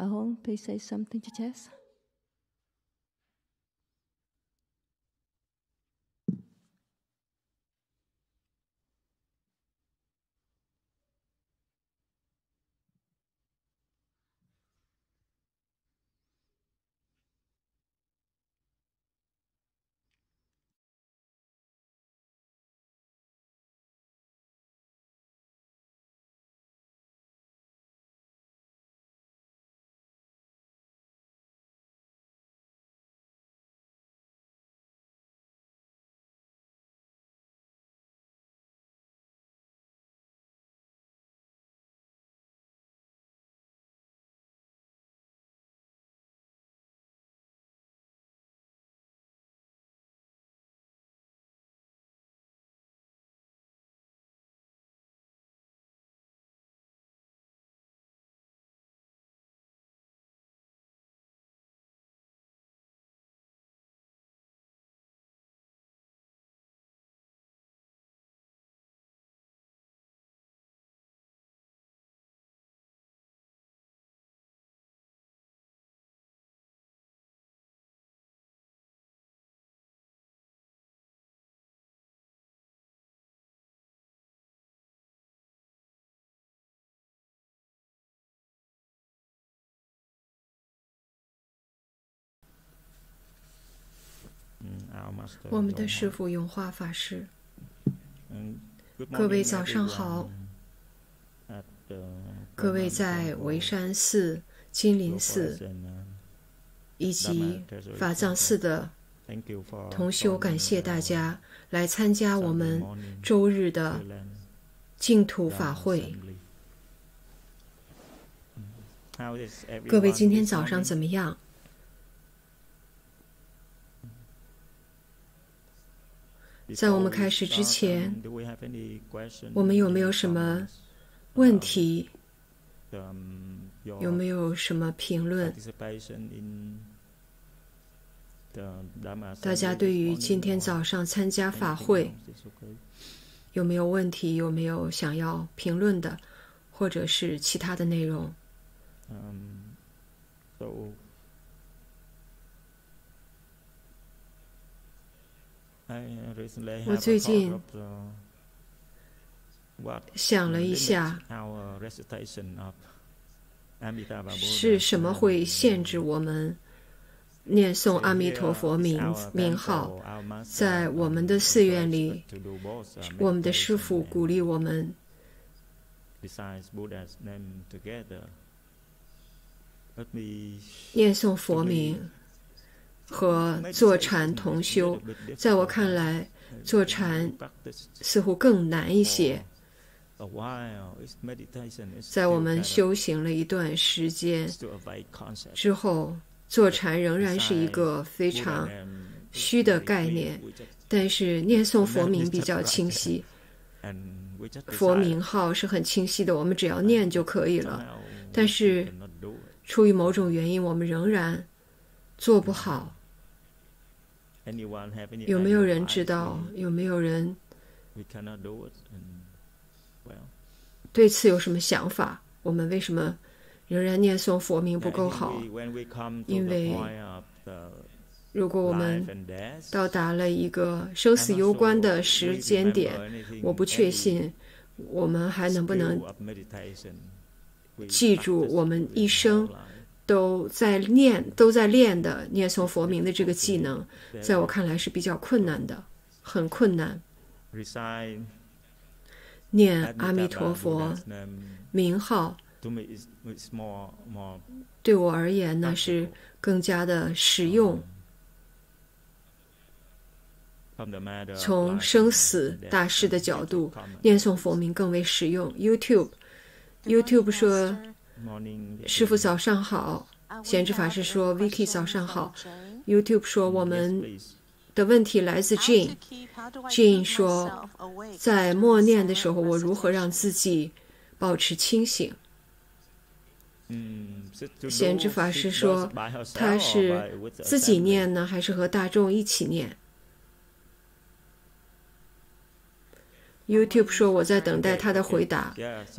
Aho, please say something to Jess? 我们的师父永化法师，各位早上好，各位在维山寺、金陵寺以及法藏寺的同修，感谢大家来参加我们周日的净土法会。各位今天早上怎么样？在我们开始之前，我们有没有什么问题？有没有什么评论？大家对于今天早上参加法会有没有问题？有没有想要评论的，或者是其他的内容？我最近想了一下，是什么会限制我们念诵阿弥陀佛名名号？在我们的寺院里，我们的师父鼓励我们念诵佛名。和坐禅同修，在我看来，坐禅似乎更难一些。在我们修行了一段时间之后，坐禅仍然是一个非常虚的概念，但是念诵佛名比较清晰，佛名号是很清晰的，我们只要念就可以了。但是出于某种原因，我们仍然做不好。有没有人知道？有没有人对此有什么想法？我们为什么仍然念诵佛名不够好？因为如果我们到达了一个生死攸关的时间点，我不确信我们还能不能记住我们一生。都在念，都在练的念诵佛名的这个技能，在我看来是比较困难的，很困难。念阿弥陀佛名号，对我而言呢是更加的实用。从生死大事的角度，念诵佛名更为实用。YouTube，YouTube 说。师傅早上好，贤智法师说：“Vicky 早上好。”YouTube 说：“我们的问题来自 Jane。”Jane 说：“在默念的时候，我如何让自己保持清醒？”贤智法师说：“他是自己念呢，还是和大众一起念？”YouTube 说：“我在等待他的回答。”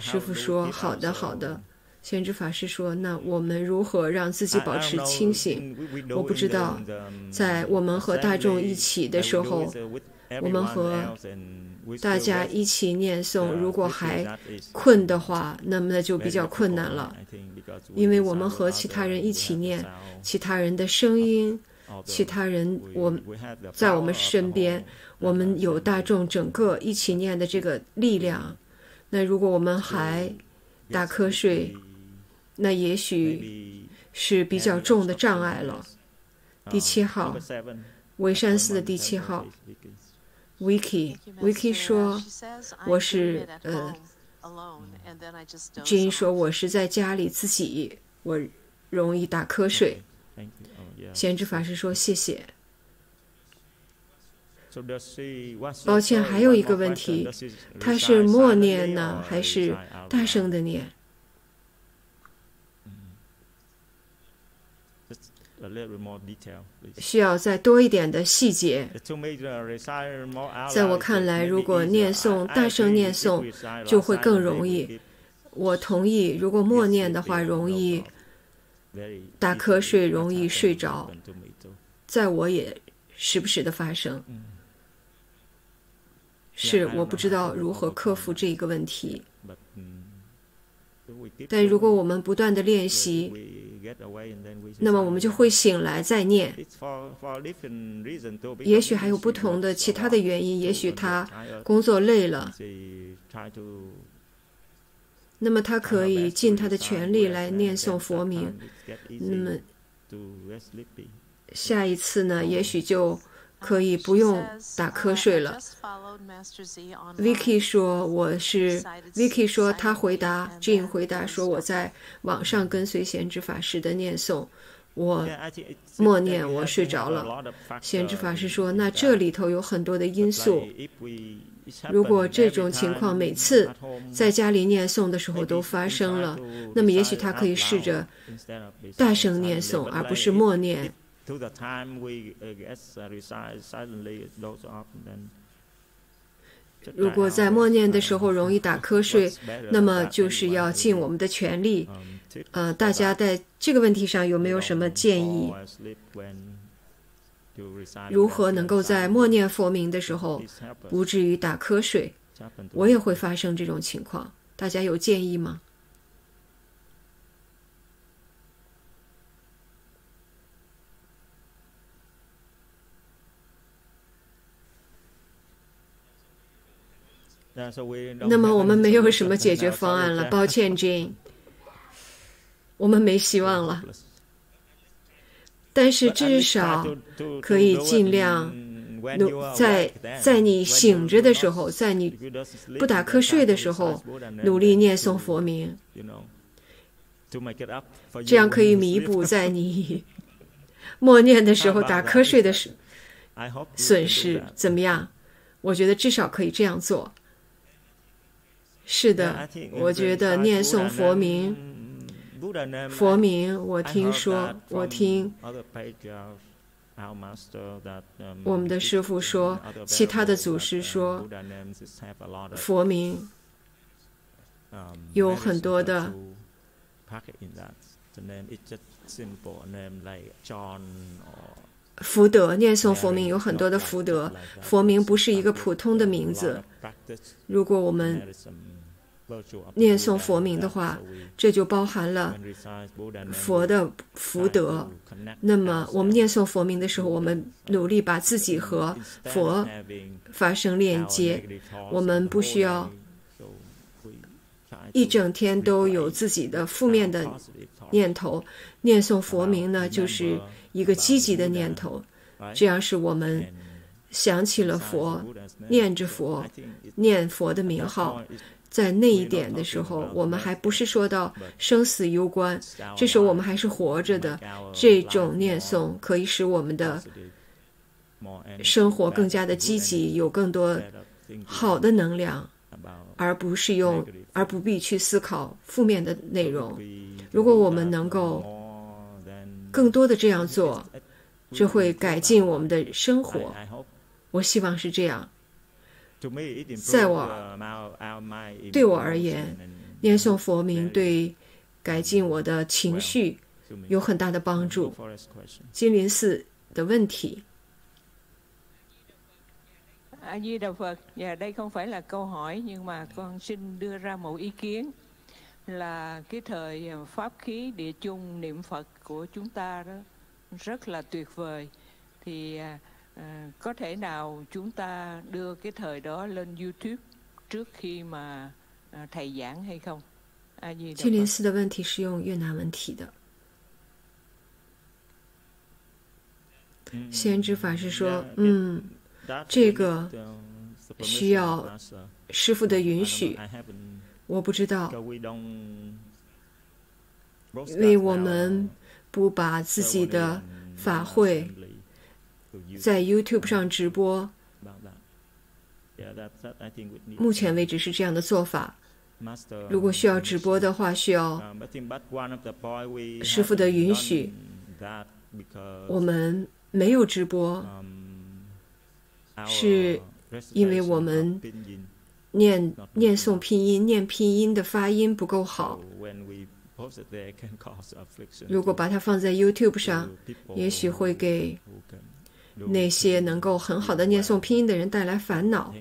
师傅说：“好的，好的。”先知法师说：“那我们如何让自己保持清醒？我不知道，在我们和大众一起的时候，我们和大家一起念诵，如果还困的话，那么那就比较困难了，因为我们和其他人一起念，其他人的声音，其他人我在我们身边，我们有大众整个一起念的这个力量。那如果我们还打瞌睡，那也许是比较重的障碍了。第七号，维山寺的第七号，Vicky，Vicky 说我是呃，Jane 说我是在家里自己，我容易打瞌睡。贤知法师说谢谢。抱歉，还有一个问题，他是默念呢，还是大声的念？需要再多一点的细节。在我看来，如果念诵大声念诵，就会更容易。我同意，如果默念的话，容易打瞌睡，容易睡着。在我也时不时的发生。是，我不知道如何克服这一个问题。但如果我们不断的练习，那么我们就会醒来再念。也许还有不同的其他的原因，也许他工作累了，那么他可以尽他的全力来念诵佛名。那么下一次呢？也许就。可以不用打瞌睡了。Vicky 说：“我是 Vicky 说，他回答 Jean 回答说，我在网上跟随贤之法师的念诵，我默念，我睡着了。贤之法师说，那这里头有很多的因素。如果这种情况每次在家里念诵的时候都发生了，那么也许他可以试着大声念诵，而不是默念。”如果在默念的时候容易打瞌睡，那么就是要尽我们的全力。呃，大家在这个问题上有没有什么建议？如何能够在默念佛名的时候不至于打瞌睡？我也会发生这种情况，大家有建议吗？那么我们没有什么解决方案了，抱歉，Jane，我们没希望了。但是至少可以尽量努在在你醒着的时候，在你不打瞌睡的时候，努力念诵佛名，这样可以弥补在你 默念的时候 打瞌睡的损损失。怎么样？我觉得至少可以这样做。是的，我觉得念诵佛名，佛名，我听说，我听我们的师傅说，其他的祖师说，佛名有很多的福德，念诵佛名有很多的福德，佛名不是一个普通的名字。如果我们念诵佛名的话，这就包含了佛的福德。那么，我们念诵佛名的时候，我们努力把自己和佛发生链接。我们不需要一整天都有自己的负面的念头。念诵佛名呢，就是一个积极的念头。这样是我们想起了佛，念着佛，念佛的名号。在那一点的时候，我们还不是说到生死攸关，这时候我们还是活着的。这种念诵可以使我们的生活更加的积极，有更多好的能量，而不是用而不必去思考负面的内容。如果我们能够更多的这样做就会改进我们的生活。我希望是这样。在我对我而言念诵佛名对改进我的情绪有很大的帮助。金林寺的问题。là cái thời pháp khí địa chung niệm Phật của chúng ta đó rất là tuyệt vời. Thì à, có thể nào chúng ta đưa cái thời đó lên YouTube trước khi mà à, thầy giảng hay không? A Di Đà 金林寺的问题是用越南文提的。先知法师说：“嗯。”这个需要师傅的允许， 我不知道，因为我们不把自己的法会在 YouTube 上直播。目前为止是这样的做法。如果需要直播的话，需要师傅的允许。我们没有直播。是因为我们念念诵拼音、念拼音的发音不够好。如果把它放在 YouTube 上，也许会给那些能够很好的念诵拼音的人带来烦恼。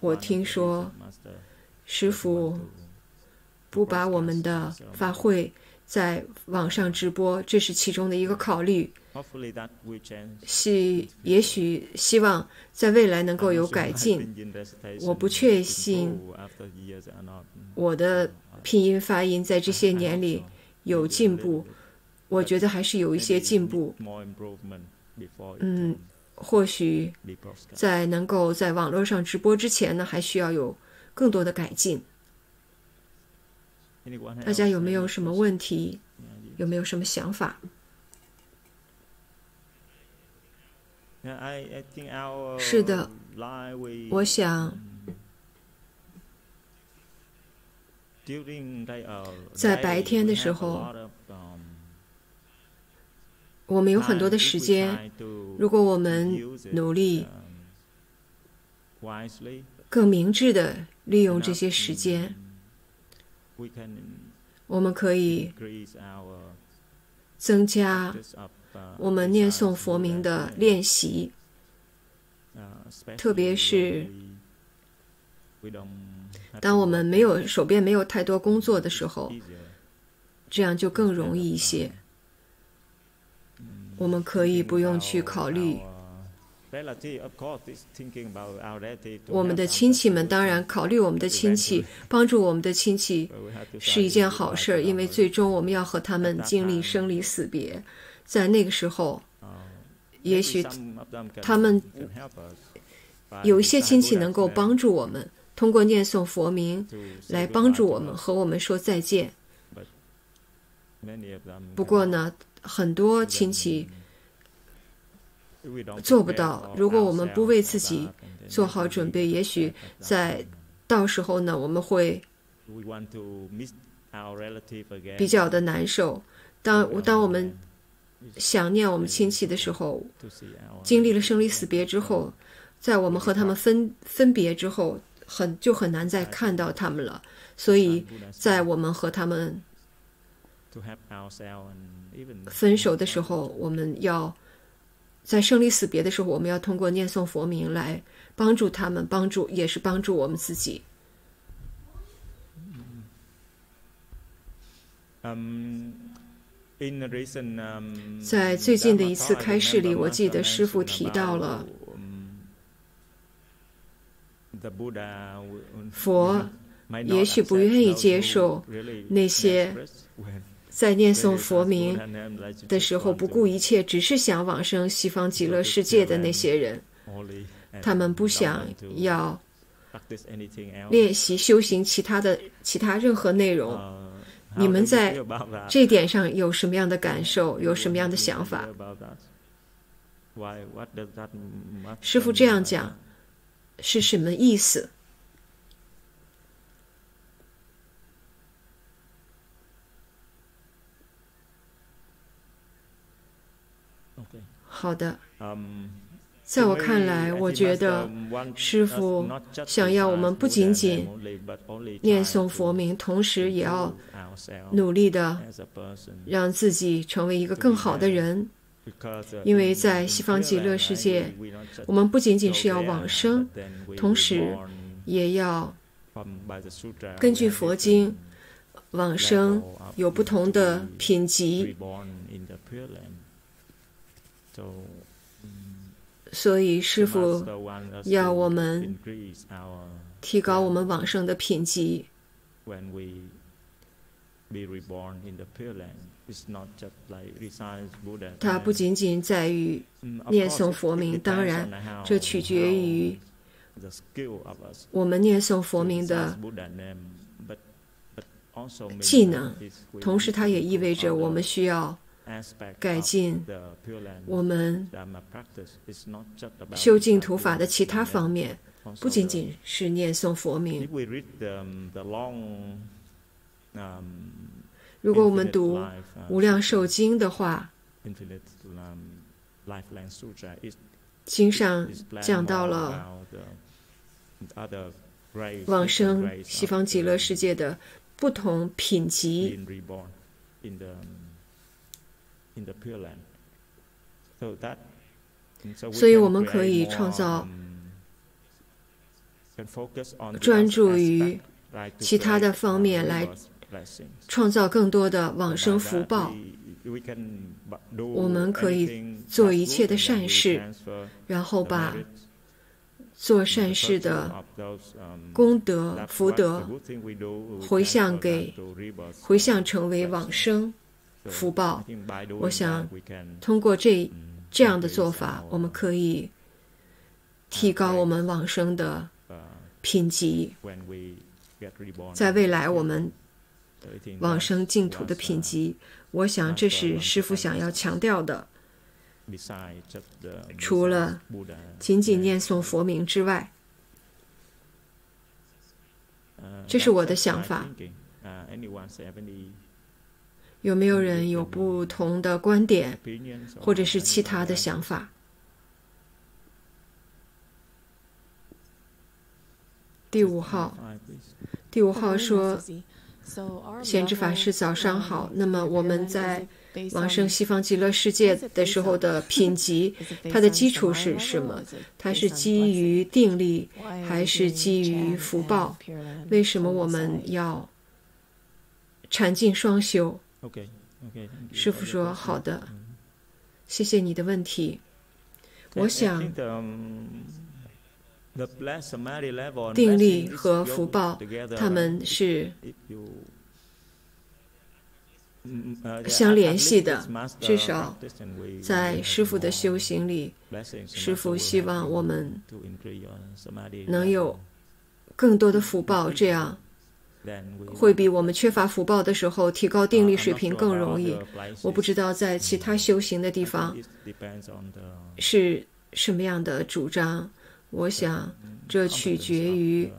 我听说师傅不把我们的法会在网上直播，这是其中的一个考虑。希也许希望在未来能够有改进。我不确信我的拼音发音在这些年里有进步。我觉得还是有一些进步。嗯，或许在能够在网络上直播之前呢，还需要有更多的改进。大家有没有什么问题？有没有什么想法？是的，我想在白天的时候，我们有很多的时间。如果我们努力更明智的利用这些时间，我们可以增加。我们念诵佛名的练习，特别是当我们没有手边没有太多工作的时候，这样就更容易一些。我们可以不用去考虑我们的亲戚们，当然考虑我们的亲戚，帮助我们的亲戚是一件好事，因为最终我们要和他们经历生离死别。在那个时候，也许他们有一些亲戚能够帮助我们，通过念诵佛名来帮助我们和我们说再见。不过呢，很多亲戚做不到。如果我们不为自己做好准备，也许在到时候呢，我们会比较的难受。当当我们。想念我们亲戚的时候，经历了生离死别之后，在我们和他们分分别之后，很就很难再看到他们了。所以在我们和他们分手的时候，我们要在生离死别的时候，我们要通过念诵佛名来帮助他们，帮助也是帮助我们自己。嗯。在最近的一次开示里，我记得师傅提到了佛也许不愿意接受那些在念诵佛名的时候不顾一切，只是想往生西方极乐世界的那些人。他们不想要练习修行其他的其他任何内容。你们在这点上有什么样的感受？有什么样的想法？师傅这样讲是什么意思？好的。在我看来，我觉得师傅想要我们不仅仅念诵佛名，同时也要努力的让自己成为一个更好的人。因为在西方极乐世界，我们不仅仅是要往生，同时也要根据佛经往生有不同的品级。所以，师傅要我们提高我们往生的品级。它不仅仅在于念诵佛名，当然，这取决于我们念诵佛名的技能，同时，它也意味着我们需要。改进我们修净土法的其他方面，不仅仅是念诵佛名。如果我们读《无量寿经》的话，经上讲到了往生西方极乐世界的不同品级。所以我们可以创造，专注于其他的方面来创造更多的往生福报。我们可以做一切的善事，然后把做善事的功德福德回向给回向成为往生。福报，我想通过这这样的做法，我们可以提高我们往生的品级。在未来，我们往生净土的品级，我想这是师父想要强调的。除了仅仅念诵佛名之外，这是我的想法。有没有人有不同的观点，或者是其他的想法？第五号，第五号说：“贤智法师，早上好。那么我们在往生西方极乐世界的时候的品级，它的基础是什么？它是基于定力，还是基于福报？为什么我们要禅净双修？” OK，OK。师傅说：“好的，谢谢你的问题。我想，定力和福报，他们是相联系的。至少在师傅的修行里，师傅希望我们能有更多的福报，这样。”会比我们缺乏福报的时候提高定力水平更容易。我不知道在其他修行的地方是什么样的主张。我想这取决于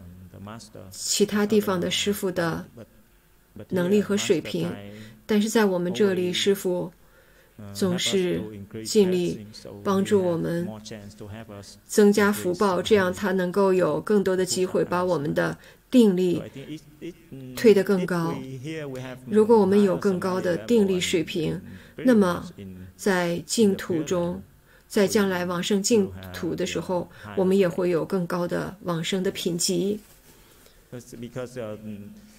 其他地方的师傅的能力和水平。但是在我们这里，师傅总是尽力帮助我们增加福报，这样他能够有更多的机会把我们的。定力推得更高。如果我们有更高的定力水平，那么在净土中，在将来往生净土的时候，我们也会有更高的往生的品级。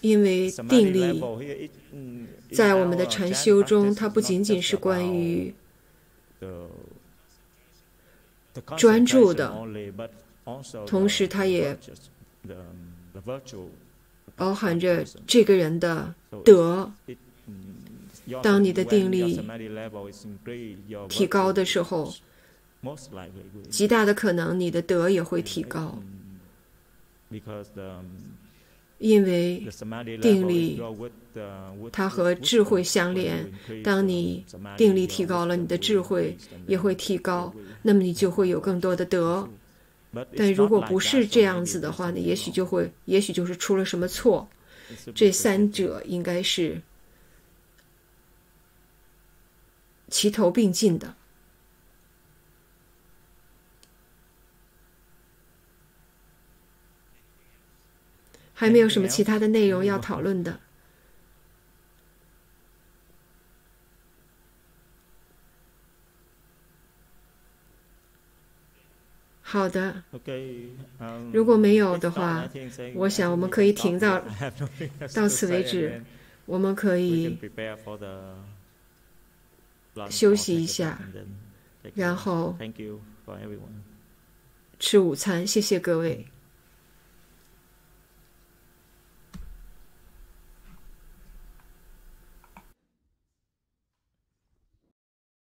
因为定力在我们的禅修中，它不仅仅是关于专注的，同时它也。包含着这个人的德。当你的定力提高的时候，极大的可能你的德也会提高。因为定力它和智慧相连，当你定力提高了，你的智慧也会提高，那么你就会有更多的德。但如果不是这样子的话呢也许就会也许就是出了什么错。这三者应该是齐头并进的。还没有什么其他的内容要讨论的。好的。如果没有的话，我想我们可以停到 到此为止。我们可以休息一下，然后吃午餐。谢谢各位。